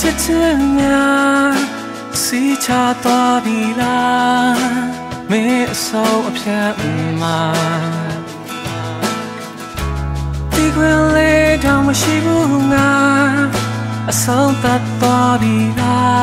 ချစ်ချင်များစီချသွားပြီလားမင်းအဆုံးအဖြတ်မှာဒီခွင်လေးတောင်မရှိဘူးငါအဆုံးသတ်သွားပြီလား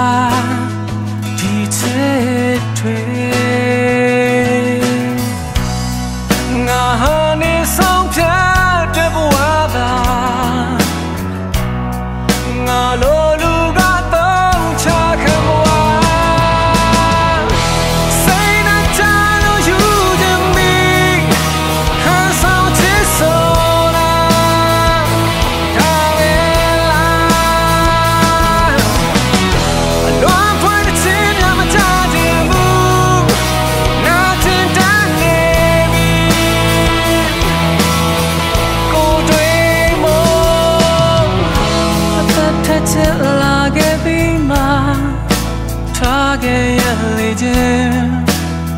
ခဲ့ရလေခြင်း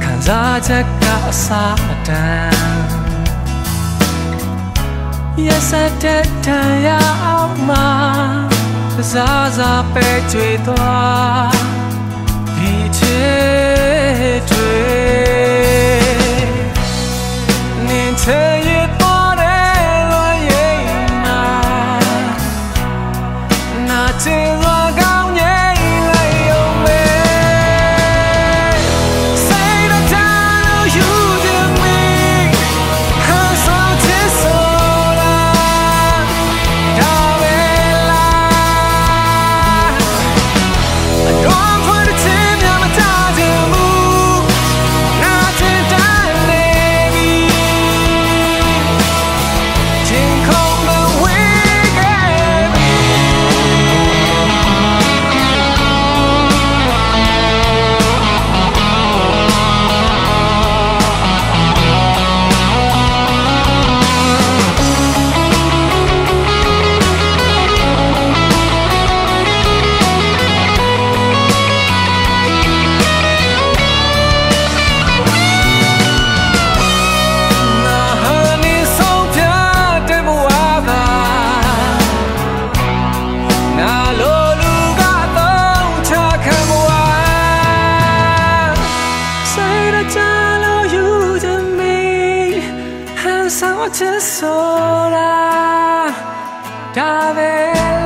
ခံစားချက်ကအစားအတန်းရစတဲ့တန်ရအောင်မှာစားစားပဲကြွေသွားဒီချ ချစ်ဆိုတာဒါပဲ